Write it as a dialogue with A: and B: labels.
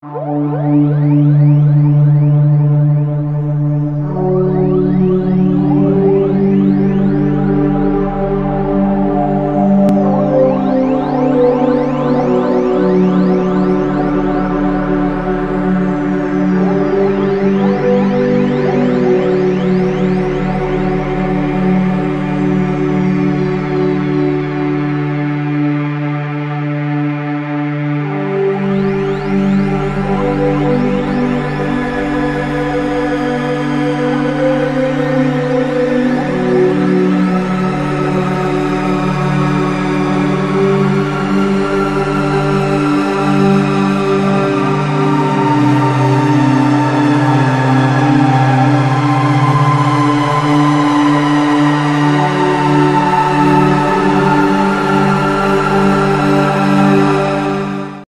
A: Música